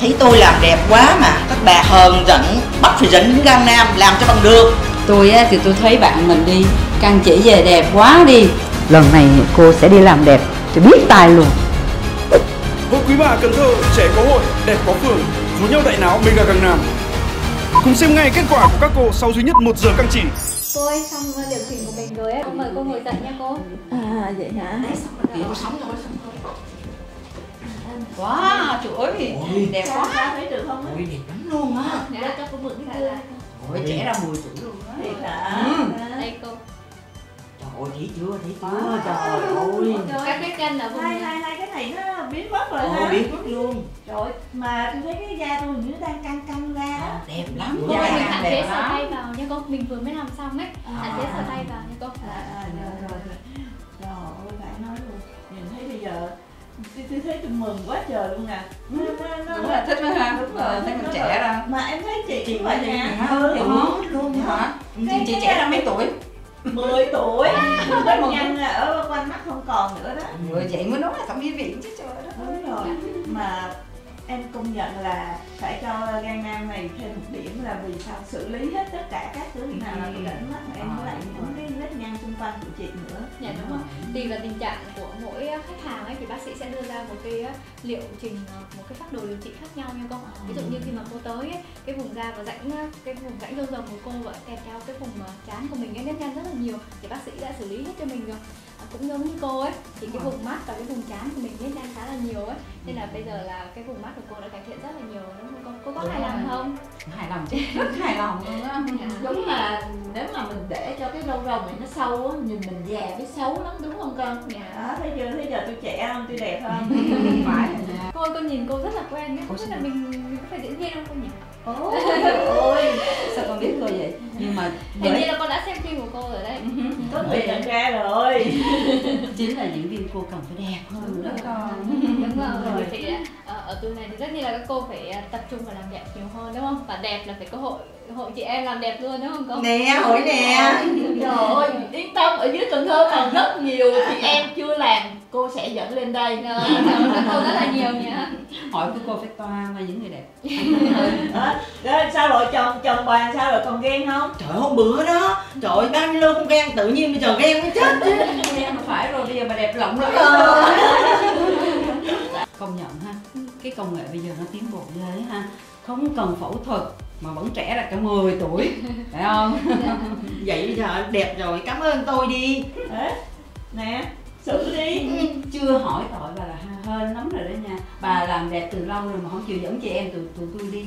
thấy tôi làm đẹp quá mà các bà hờn giận bắt phải dẫn đến Gang Nam làm cho bằng được. Tôi á, thì tôi thấy bạn mình đi căn chỉ về đẹp quá đi. Lần này cô sẽ đi làm đẹp cho biết tài luôn. Hội Quý bà Cần Thơ trẻ có hội, đẹp có phường, rủ nhau đại náo Mega Gang Nam. Cùng xem ngay kết quả của các cô sau duy nhất 1 giờ căng chỉ. Cô ơi, xong điều chỉnh của mình rồi ấy, cô mời cô ngồi dậy nha cô. À vậy hả? Kiểu sống thôi sống thôi Wow, trời ơi, đẹp quá. thấy được không? Ôi, đẹp lắm luôn á. Dạ, cho cô mượn cái gương. Ôi, trẻ ra 10 tuổi luôn á. Thiệt hả? Ừ. Đây cô. Trời ơi, thấy chưa, thấy chưa, trời ơi. Các chân ở vùng Hai, hai, hai cái này nó biến mất rồi ha? biết mất luôn. Trời mà tôi thấy cái da tôi như nó đang căng căng ra đó. Đẹp lắm. Cô ơi, mình hạn chế sờ tay vào nha cô. Mình vừa mới làm xong ấy. Hạn chế sờ tay vào nha cô thấy tôi mừng quá trời luôn nè. Nó, nó, nó, đúng là thích đó ha. Đúng Ờ, rồi, thấy mình trẻ ra mà em thấy chị Chị cũng vậy nè ừ, Thì ừ. muốn luôn hả? chị chị trẻ ra mấy tuổi? 10 tuổi. Vết nhăn ở quanh mắt không còn nữa đó. Rồi vậy mới nói là thẩm mỹ viện chứ trời đất đúng rồi. Mà em công nhận là phải cho gan nam này thêm một điểm là vì sao xử lý hết tất cả các thứ nào là Ừ. cẩn mắt em với lại những cái vết nhăn xung quanh của chị nữa Dạ đúng rồi Tùy vào tình trạng của mỗi khách hàng ấy thì bác sĩ sẽ đưa ra một cái liệu trình ờ, một cái phác đồ điều trị khác nhau nha cô. Ví dụ như khi mà cô tới ấy, cái vùng da và rãnh ờ, cái vùng rãnh râu rồng của cô và kèm theo cái vùng ờ, trán của mình cái nếp nhăn rất là nhiều thì bác sĩ đã xử lý hết cho mình rồi. À, cũng giống như cô ấy. Thì cái vùng mắt và cái vùng trán của mình nếp nhăn khá là nhiều ấy. Nên là bây giờ là cái vùng mắt của cô đã cải thiện rất là nhiều đúng không cô? Cô có hài lòng không? hài lòng chứ. Rất hài lòng luôn á. Đúng là nếu mà mình để cho cái râu rồng này nó sâu á nhìn mình già với xấu lắm đúng không con? Dạ. đó thấy chưa? Thấy giờ tôi trẻ không? Tôi đẹp không? Phải. Cô ơi, cô nhìn cô rất là quen ấy, không biết là mình, mình có phải diễn viên không cô nhỉ? Ôi sao con biết cô vậy? Nhưng mà Hình như bởi là con đã xem phim của cô rồi đấy. Có người nhận ra rồi. Chính là diễn viên cô cần phải đẹp hơn đó con đúng rồi. Bởi vì thì ờ, ở tuổi này thì tất nhiên là các cô phải ờ, tập trung vào làm đẹp nhiều hơn đúng không? Và đẹp là phải có hội hội chị em làm đẹp luôn đúng không cô? Nè, hỏi nè. Trời ơi yên tâm ở dưới cần thơ còn rất nhiều chị em chưa làm cô sẽ dẫn lên đây. Rồi cảm ơn các cô rất là nhiều nha hỏi của cô phải toa qua những người đẹp. Đó, đó sao rồi chồng chồng bà sao rồi còn ghen không? Trời hôm bữa đó Trời ơi, bao nhiêu lâu không ghen Tự nhiên bây giờ ghen mới chết chứ. Em mà phải rồi bây giờ bà đẹp lộng lắm công nhận ha cái công nghệ bây giờ nó tiến bộ ghê ha. Không cần phẫu thuật mà vẫn trẻ là cả 10 tuổi phải không? Vậy bây giờ đẹp rồi, cảm ơn tôi đi. Đấy, nè xử đi. Chưa hỏi tội bà là hên lắm rồi đó nha bà làm đẹp từ lâu rồi mà không chịu dẫn chị em tụi tụi tôi đi.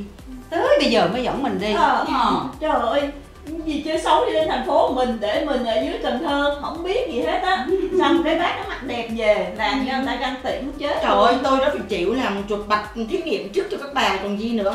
Tới bây giờ mới dẫn mình đi. Ờ. Ờ. trời ơi gì chơi xấu đi lên thành phố mình để mình ở dưới Cần Thơ không biết gì hết á. Xong cái bác nó mặc đẹp về làm cho người ta ganh tị muốn chết Trời ơi, tôi đã phải chịu làm chuột bạch thí nghiệm trước cho các bà còn gì nữa.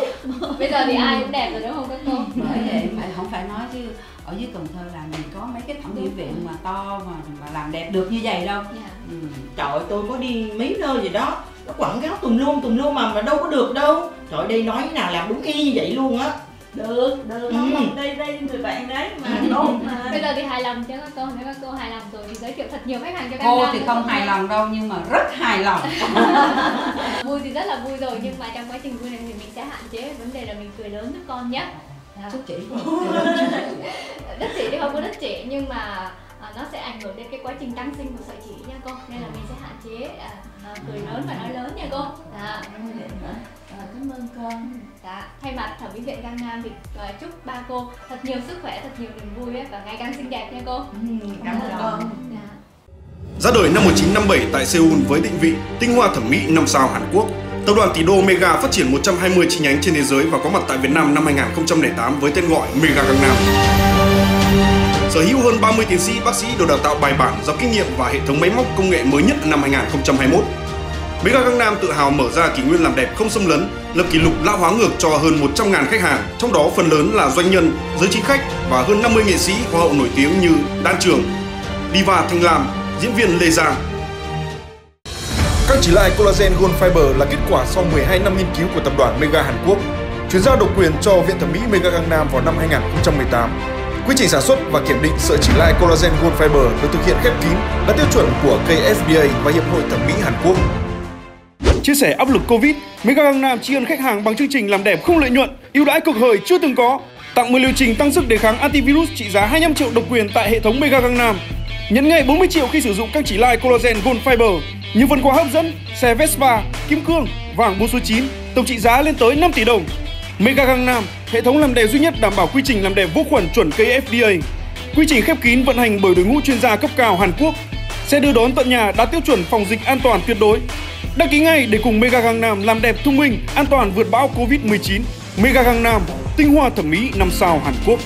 Bây giờ thì ai cũng đẹp rồi đúng không các cô? Bởi vậy phải không phải nói chứ ở dưới Cần Thơ làm gì có mấy cái thẩm mỹ viện mà to mà mà làm đẹp được như vậy đâu. Dạ. ừ. Trời ơi, tôi có đi mấy nơi gì đó. Nó quảng cáo tùm lum tùm lum mà mà đâu có được đâu. Trời ơi, đây nói thế nào làm đúng y như vậy luôn á. Được được. Không Ừ. đây đây người bạn đấy mà tốt mà. Bây giờ thì hài lòng chưa các cô nếu các cô hài lòng rồi thì giới thiệu thật nhiều khách hàng cho các cô thì không hài lòng đâu nhưng mà rất hài lòng. Vui thì rất là vui rồi nhưng mà trong quá trình vui này thì mình sẽ hạn chế vấn đề là mình cười lớn với con nhé chúc chị đất chỉ. Thì không có đất chỉ nhưng mà à, nó sẽ ảnh hưởng đến cái quá trình tăng sinh của sợi chỉ nha cô. Nên là mình sẽ hạn chế à, à, cười lớn và nói lớn nha cô. Dạ. À, cảm ơn con. Dạ, thay mặt thẩm mỹ viện Gang Nam thì à, chúc ba cô thật nhiều sức khỏe, thật nhiều niềm vui ấy, và ngày càng xinh đẹp nha cô. Cảm ơn con. Dạ. Ra đời năm 1957 tại Seoul với định vị tinh hoa thẩm mỹ 5 sao Hàn Quốc. Tập đoàn tỷ đô Mega phát triển 120 chi nhánh trên thế giới và có mặt tại Việt Nam năm 2008 với tên gọi Mega Gangnam. Sở hữu hơn 30 tiến sĩ, bác sĩ được đào tạo bài bản, giàu kinh nghiệm và hệ thống máy móc công nghệ mới nhất năm 2021. Mega Gangnam tự hào mở ra kỷ nguyên làm đẹp không xâm lấn, lập kỷ lục lão hóa ngược cho hơn 100.000 khách hàng, trong đó phần lớn là doanh nhân, giới chính khách và hơn 50 nghệ sĩ hoa hậu nổi tiếng như Đan Trường, Diva Thanh Lam, diễn viên Lê Giang. Các chỉ lại collagen Gold Fiber là kết quả sau 12 năm nghiên cứu của tập đoàn Mega Hàn Quốc, chuyển giao độc quyền cho Viện Thẩm mỹ Mega Gangnam vào năm 2018. Quy trình sản xuất và kiểm định sợi chỉ lại collagen Gold Fiber được thực hiện khép kín, đạt tiêu chuẩn của KSBA và Hiệp hội Thẩm mỹ Hàn Quốc. Chia sẻ áp lực Covid, Mega Gangnam tri ân khách hàng bằng chương trình làm đẹp không lợi nhuận, ưu đãi cực hời chưa từng có. Tặng 10 liệu trình tăng sức đề kháng antivirus trị giá 25 triệu độc quyền tại hệ thống Mega Gangnam. Nhận ngay 40 triệu khi sử dụng các chỉ lai collagen Gold Fiber. Những phần quà hấp dẫn, xe Vespa, kim cương, vàng 4 số 9, tổng trị giá lên tới 5 tỷ đồng. Mega Gangnam, hệ thống làm đẹp duy nhất đảm bảo quy trình làm đẹp vô khuẩn chuẩn cây FDA. Quy trình khép kín vận hành bởi đội ngũ chuyên gia cấp cao Hàn Quốc. Sẽ đưa đón tận nhà đạt tiêu chuẩn phòng dịch an toàn tuyệt đối. Đăng ký ngay để cùng Mega Gangnam làm đẹp thông minh, an toàn vượt bão Covid-19. Mega Gangnam, tinh hoa thẩm mỹ năm sao Hàn Quốc.